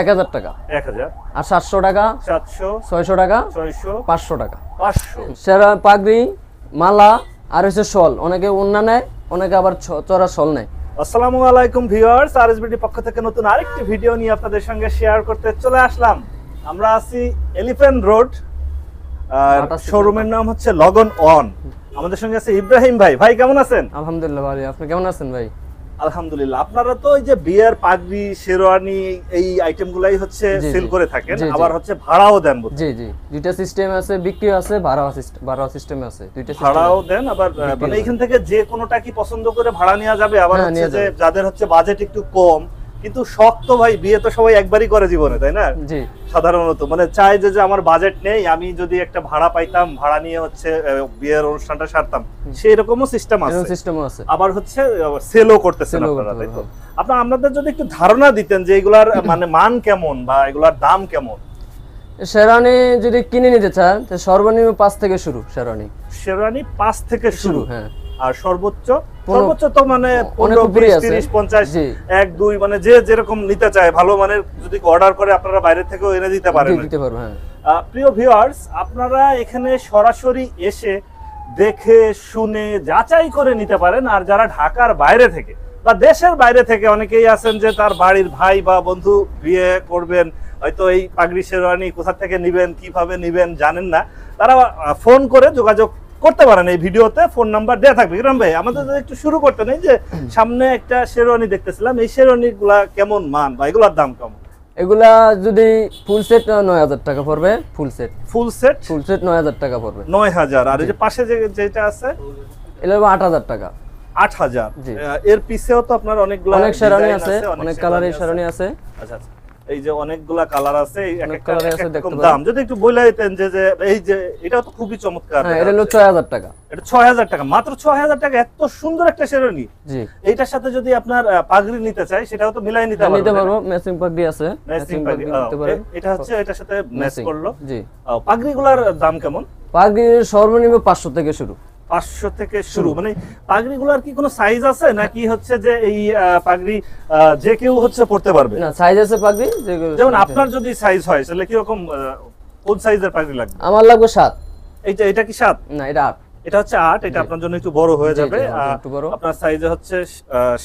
এক হাজার টাকা। এক হাজার। আর সাতশো টাকা সাতশো ছয়শো টাকা ছয়শো পাঁচশো টাকা। পাঁচশো। সেরা পাগড়ি মালা আর হচ্ছে শল। অনেকে ওন্না নেয় অনেকে আবার চড়া শল নেয়। আসসালামু আলাইকুম ভিউয়ার্স। আরএসবিডি পক্ষ থেকে নতুন আরেকটি ভিডিও নিয়ে আপনাদের সঙ্গে শেয়ার করতে চলে আসলাম। আমরা আছি এলিফ্যান্ট রোড আর শোরুমের নাম হচ্ছে লগন অন আমাদের সঙ্গে আছে ইব্রাহিম ভাই। ভাই কেমন আছেন? আলহামদুলিল্লাহ ভাই আপনি কেমন আছেন ভাই? আলহামদুলিল্লাহ। আপনারা তো ওই যে বিয়ার পাগড়ি শেরওয়ানি এই আইটেম গুলাই হচ্ছে সেল করে থাকেন। আবার হচ্ছে ভাড়াও দেন জি জি। দুইটা সিস্টেম আছে বিক্রি আছে ভাড়া সিস্টেম ভাড়া সিস্টেম আছে। দুইটা ভাড়াও দেন আবার মানে এখান থেকে যে কোনোটা কি পছন্দ করে ভাড়া নেওয়া যাবে আবার হ্যাঁ, হচ্ছে যে যাদের হচ্ছে বাজেট একটু কম কিন্তু শখ তো ভাই বিয়ে তো সবাই একবারই করে জীবনে তাই না? সাধারণত। মানে চাই যে আমার বাজেট নেই আমি যদি একটা ভাড়া পাইতাম ভাড়া নিয়ে হচ্ছে বিয়ের অনুষ্ঠানটা সারতাম সেই রকমও সিস্টেম আছে। সিস্টেমও আছে। আবার হচ্ছে সেলও করতেছেন আপনারা তাই তো। আপনার আপনাদের যদি একটু ধারণা দিতেন যে এগুলার মানে মান কেমন বা এগুলার দাম কেমন? শেরানি যদি কিনে নিতে চান সর্বনিম্ন পাঁচ থেকে শুরু শেরানি। শেরানি পাঁচ থেকে শুরু। হ্যাঁ। আর সর্বোচ্চ সর্বোচ্চ তো মানে পনেরো বিশ তিরিশ পঞ্চাশ এক দুই মানে যে যেরকম নিতে চায় ভালো মানের যদি অর্ডার করে আপনারা বাইরে থেকেও এনে দিতে পারেন দিতে হ্যাঁ। প্রিয় ভিউয়ার্স আপনারা এখানে সরাসরি এসে দেখে শুনে যাচাই করে নিতে পারেন। আর যারা ঢাকার বাইরে থেকে বা দেশের বাইরে থেকে অনেকেই আছেন যে তার বাড়ির ভাই বা বন্ধু বিয়ে করবেন হয়তো এই পাগড়ি শেরওয়ানি কোথা থেকে নিবেন কীভাবে নিবেন জানেন না। তারা ফোন করে যোগাযোগ করতে পারেন এই ভিডিওতে ফোন নাম্বার দেওয়া থাকবে। কিরম ভাই আমাদের একটু শুরু করতে নেই যে সামনে একটা শেরওয়ানি দেখতেছিলাম এই শেরওয়ানি গুলা কেমন মান বা এগুলার দাম কেমন? এগুলা যদি ফুল সেট নয় হাজার টাকা পড়বে full set full set full set নয় হাজার টাকা পড়বে। নয় হাজার আর এই যে পাশে যে যেটা আছে? এগুলো আট হাজার টাকা। আট হাজার। এর পিছেও তো আপনার অনেকগুলা অনেক শেরানি আছে অনেক কালারের শেরানি আছে। আচ্ছা আচ্ছা। এই যে অনেকগুলা কালার আছে। দাম। যদি একটু বলে দিতেন যে এই যে এটা তো খুবই চমৎকার। হ্যাঁ এটা হলো ছয় হাজার টাকা। এটা ছয় হাজার টাকা মাত্র ছয় হাজার টাকা এত সুন্দর একটা শেরানি এইটার সাথে যদি আপনার পাগড়ি নিতে চাই সেটাও তো মিলাই নিতে হ্যাঁ, নিতে পারব ম্যাচিং পাগড়ি আছে। ম্যাচিং ম্যাচিং পাগড়ি পাগড়ি নিতে এটা হচ্ছে এটার সাথে ম্যাচ করল। জি। পাগড়িগুলার দাম কেমন? পাগড়ির সর্বনিম্ন পাঁচশো থেকে শুরু। পাঁচশো থেকে শুরু। মানে পাগড়িগুলার কি কোনো সাইজ আছে? নাকি হচ্ছে যে এই পাগড়ি যে কেউ হচ্ছে পড়তে পারবে? না সাইজ আছে পাগড়ি যেমন আপনার যদি সাইজ হয় তাহলে কীরকম আহ, কোন সাইজের পাগড়ি লাগবে? আমার লাগবে সাত। এইটা এটা কি সাত? না এটা আট। এটা হচ্ছে আট এটা আপনার জন্য একটু বড় হয়ে যাবে। আপনার সাইজে হচ্ছে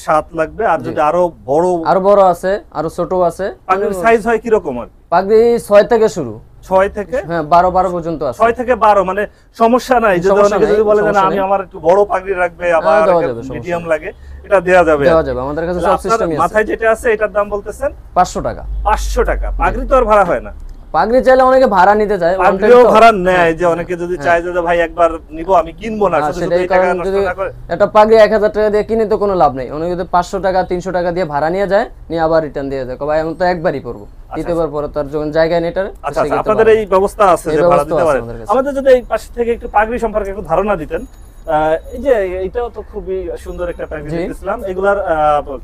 সাত লাগবে। আর যদি আরও বড় আরও বড় আছে আরও ছোট আছে পাগড়ির সাইজ হয় কীরকম আর পাগড়ি ছয় থেকে শুরু। ছয় থেকে হ্যাঁ বারো বারো পর্যন্ত ছয় থেকে বারো মানে সমস্যা নাই। যদি অনেকে যদি বলে যে আমি আমার একটু বড় পাগড়ি রাখবে আবার দেওয়া মিডিয়াম লাগে এটা দেওয়া যাবে দেওয়া যাবে আমাদের কাছে সব সিস্টেমই আছে। মাথায় যেটা আছে এটার দাম বলতেছেন? পাঁচশো টাকা। পাঁচশো টাকা। পাগড়ি তো আর ভাড়া হয় না। পাগড়ি চাইলে অনেকে ভাড়া নিতে চায় পাগড়িও ভাড়া নেয় যে অনেকে যদি চায় যে ভাই একবার নিবো আমি কিনবো না শুধু শুধু এই টাকা নষ্ট না করে। একটা পাগড়ি এক হাজার টাকা দিয়ে কিনে তো কোনো লাভ নেই। অনেকে যদি পাঁচশো টাকা তিনশো টাকা দিয়ে ভাড়া নিয়ে যায় নিয়ে আবার রিটার্ন দিয়ে যায়। ভাই আমি তো একবারই পড়ব দ্বিতীয়বার পরে তার যখন জায়গায় নেই এটার, আচ্ছা আচ্ছা আপনাদের এই ব্যবস্থা আছে যে ভাড়া দিতে পারেন আমাদের যদি এই পাশ থেকে একটু পাগড়ি সম্পর্কে একটু ধারণা দিতেন এই যে এটাও তো খুবই সুন্দর একটা পাগড়ি জি। এগুলার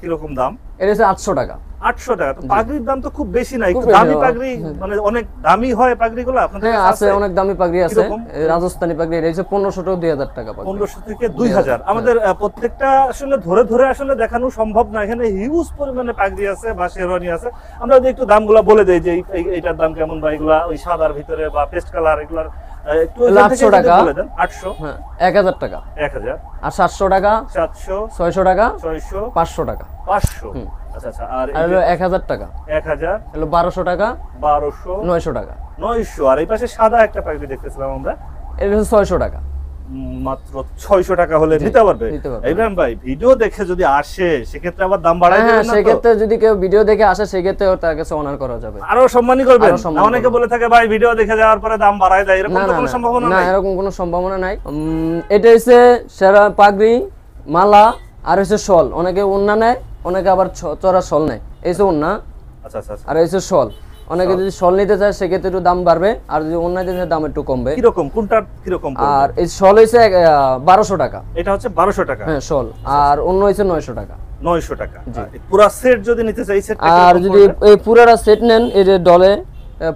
কীরকম দাম? এটা হচ্ছে আটশো টাকা। আটশো টাকা। পাগড়ির দাম তো খুব বেশি দামি পাগড়ি মানে অনেক দামি হয় পাগড়িগুলো আপনাদের হ্যাঁ আছে অনেক দামি পাগড়ি আছে। এই রাজস্থানী পাগড়ি এটা হচ্ছে পনেরোশো টাকা দুই হাজার টাকা পনেরোশো থেকে দুই হাজার আমাদের প্রত্যেকটা আসলে ধরে ধরে আসলে দেখানো সম্ভব না। এখানে হিউজ পরিমাণে পাগড়ি আছে বা শেরওয়ানি আছে। আমরা যদি একটু দামগুলো বলে দেই যে এই- এই- এইটার দাম কেমন বা এগুলা ওই সাদার ভিতরে বা পেস্ট কালার এগুলার আহ, একটু এগুলো এখান থেকে 800 যদি টাকা। আটশো। হ্যাঁ এক হাজার টাকা। এক হাজার। আর সাতশো টাকা সাতশো ছয়শো টাকা ছয়শো পাঁচশো টাকা। পাঁচশো। আচ্ছা আচ্ছা আর হলো এক হাজার টাকা। এক হাজার হলো বারোশো টাকা বারোশো নয়শো টাকা। নয়শো। আর এই পাশে সাদা একটা পাগড়ি দেখতেছিলাম আমরা। এটা হচ্ছে ছয়শো টাকা। মাত্র ছয়শো টাকা হলে নিতে পারবে। ইব্রাহিম ভাই ভিডিও দেখে যদি আসে সেক্ষেত্রে আবার দাম বাড়াই হ্যাঁ? সেক্ষেত্রে যদি কেউ ভিডিও দেখে আসে সেক্ষেত্রে তার কাছে অনার করা যাবে। আরও সম্মানই করবেন। না, অনেকে বলে থাকে ভাই ভিডিও দেখে যাওয়ার পরে দাম বাড়ায় দেয়। এরকম কোনো সম্ভাবনা না নাই? এরকম কোনো সম্ভাবনা নাই। উম, এটা হচ্ছে সেরা পাগড়ি মালা আর হচ্ছে শল। অনেকে ওন্না নেয় অনেকে আবার চড়া শল নেয়। এই হচ্ছে ওন্না আচ্ছা আচ্ছা আচ্ছা। আর এই হচ্ছে শল। অনেকে যদি শল নিতে চায় সেক্ষেত্রে একটু দাম বাড়বে আর যদি অন্য নিতে চায় দাম একটু কমবে। কীরকম? কোনটার কীরকম আর এই শল হয়েছে বারোশো টাকা। এটা হচ্ছে বারোশো টাকা? হ্যাঁ শল। আর অন্য হয়েছে নয়শো টাকা। নয়শো টাকা। পুরা সেট যদি নিতে চাই সেট আর যদি এই পুরাটা সেট নেন এই যে ডলে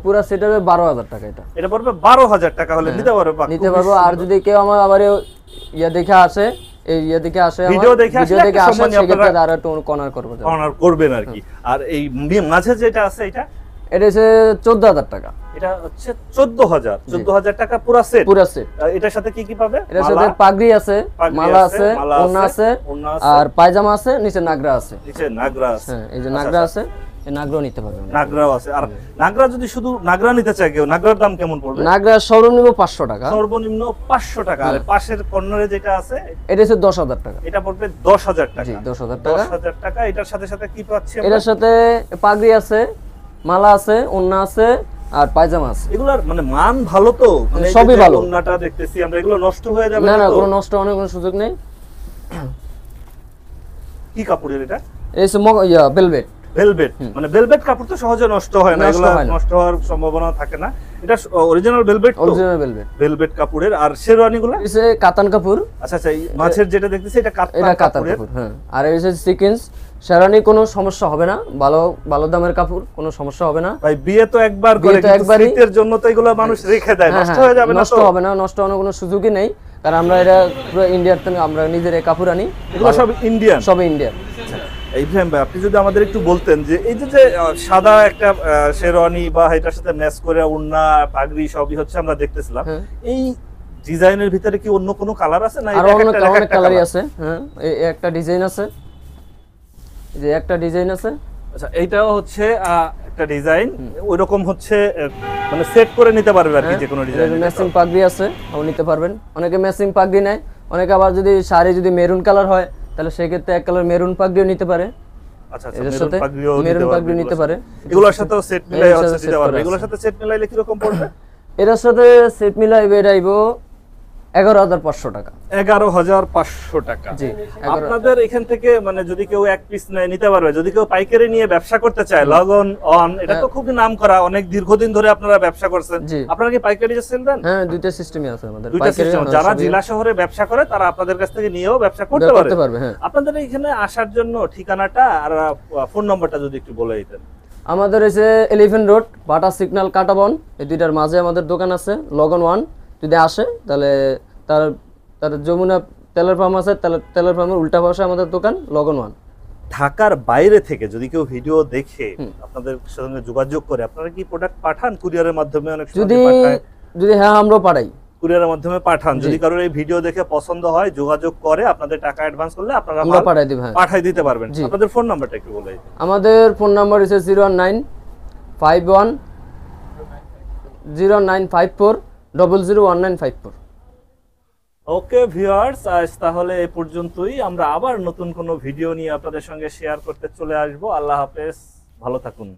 পুরা সেট হবে বারো হাজার টাকা এটা। এটা পড়বে বারো হাজার টাকা হলে নিতে পারবে হ্যাঁ, নিতে পারব। আর যদি কেউ আমার আবার ইয়ে দেখে আসে এই ইয়ে দেখে আসে ভিডিও দেখে ভিডিও দেখে আসে সেক্ষেত্রে আরও একটু কর্নার করব অনার করবেন আর কি। আর এই মাঝে যেটা আছে এটা এটা হচ্ছে চোদ্দ হাজার টাকা। এটা হচ্ছে চোদ্দ হাজার। চোদ্দ হাজার টাকা পুরা সেট পুরা সেট এটার সাথে কি কি পাবে? এটার সাথে পাগড়ি আছে মালা আছে, ওন্না আছে। আর পায়জামা আছে নিচে নাগরা আছে। নিচে নাগরা আছে। হ্যাঁ এই যে আচ্ছা, নাগরা আচ্ছা। আছে নিতে পারবেন। নাগরাও আছে। আর নাগরা যদি শুধু নাগরা নিতে চায় কেউ নাগরার দাম কেমন পড়বে? নাগরা সর্বনিম্ন পাঁচশো টাকা। সর্বনিম্ন পাঁচশো টাকা। আর। পাশের কর্নারে যেটা আছে এটা হচ্ছে দশ হাজার টাকা। এটা পড়বে দশ হাজার টাকা। জি টাকা। হাজার টাকা। এটার সাথে সাথে কি পাচ্ছি এটার সাথে পাগড়ি আছে মালা আছে ওন্না আছে আর পায়জামা আছে। এগুলোর মানে মান ভালো তো? মানে সবই ভালো। ওন্নাটা দেখতেছি আমরা এগুলো নষ্ট হয়ে যাবে না না কোনো নষ্ট হওয়ার কোনো সুযোগ নেই। কি কাপড়ের এটা? এই ইয়া ভেলভেট ভেলভেট মানে ভেলভেট কাপড় তো সহজে নষ্ট হয় না এগুলো। নষ্ট হওয়ার সম্ভাবনা থাকে না। এটা original velvet original velvet velvet কাপড়ের। আর শেরওয়ানি গুলো হচ্ছে কাতান কাপড়। আচ্ছা আচ্ছা মাছের যেটা দেখতেছি এটা কাতান এটা কাতান কাপড় হ্যাঁ। আর সিকেন্স শেরানি কোনো সমস্যা হবে না। ভালো ভালো দামের কাপড় কোনো সমস্যা হবে না। ভাই বিয়ে তো একবার করে কিন্তু শীতের জন্য তো এগুলো মানুষ রেখে দেয়। হ্যাঁ, নষ্ট হ্যাঁ, হয়ে যাবে না নষ্ট হবে না নষ্ট হওয়ার কোনো সুযোগই নেই। কারণ আমরা এটা পুরো ইন্ডিয়ার থেকে আমরা নিজের কাপড় আনি। এগুলো সব ইন্ডিয়ান সব ইন্ডিয়ার ইব্রাহিম ভাই আপনি যদি আমাদের একটু বলতেন যে এই যে যে সাদা একটা শেরওয়ানি বা এটার সাথে ম্যাচ করে পাগড়ি সবই হচ্ছে আমরা দেখতেছিলাম হ্যাঁ। এই ডিজাইনের ভিতরে কি অন্য কোনো কালার আছে না আর অনেক কালারই আছে হ্যাঁ। একটা ডিজাইন আছে যে একটা ডিজাইন আছে। আচ্ছা এইটাও হচ্ছে একটা ডিজাইন ওইরকম হচ্ছে মানে সেট করে নিতে পারবে আর কি যে কোনো ডিজাইন ম্যাচিং পাগড়ি আছে ও নিতে পারবেন। অনেকে ম্যাচিং পাগড়ি নেয় অনেকে আবার যদি শাড়ি যদি মেরুন কালার হয় তাহলে সেক্ষেত্রে এক কালার মেরুন পাগড়িও নিতে পারে। আচ্ছা আচ্ছা মেরুন সাথে পাগড়িও নিতে পারে। এগুলোর সাথেও সেট মিলাই এর সাথে এগুলোর সেট মিলাইলে কীরকম পড়বে? এটার সাথে সেট আইব এগারো হাজার পাঁচশো টাকা। এগারো হাজার পাঁচশো টাকা। জি আপনাদের এখান থেকে মানে যদি কেউ এক পিস নিতে পারবে। যদি কেউ পাইকারি নিয়ে ব্যবসা করতে চায় লগ অন এটা তো খুবই নাম করা অনেক দীর্ঘদিন ধরে আপনারা ব্যবসা করছেন। আপনারা কি পাইকারি সেল দেন? হ্যাঁ দুইটা সিস্টেমই আছে আমাদের। দুইটা সিস্টেম যারা জেলা শহরে ব্যবসা করে তারা আপনাদের কাছ থেকে নিয়েও ব্যবসা করতে করতে পারবে হ্যাঁ। আপনাদের এখানে আসার জন্য ঠিকানাটা আর ফোন নম্বরটা যদি একটু বলে দিতেন। আমাদের হচ্ছে Elephant Road Bata signal Katabon এই দুইটার মাঝে আমাদের দোকান আছে লগন ওয়ান যদি আসে তাহলে তার তার যমুনা তেলের পাম্প আছে তেলের পাম্পের উল্টা পাশে আমাদের দোকান লগন ওয়ান ঢাকার বাইরে থেকে যদি কেউ ভিডিও দেখে আপনাদের সঙ্গে যোগাযোগ করে আপনারা কি প্রোডাক্ট পাঠান কুরিয়ারের মাধ্যমে? অনেক যদি যদি হ্যাঁ আমরা পাঠাই। কুরিয়ারের মাধ্যমে পাঠান। যদি কারোর এই ভিডিও দেখে পছন্দ হয় যোগাযোগ করে আপনাদের টাকা অ্যাডভান্স করলে আপনারা আমরা পাঠাই দিব হ্যাঁ। পাঠাই দিতে পারবেন। আপনাদের ফোন নাম্বারটা একটু বলে আমাদের ফোন নাম্বার হচ্ছে zero nine five one zero nine five four double zero one nine five four okay viewers আজ তাহলে এ পর্যন্তই। আমরা আবার নতুন কোনো ভিডিও নিয়ে আপনাদের সঙ্গে শেয়ার করতে চলে আসব। আল্লাহ হাফেজ, ভালো থাকুন।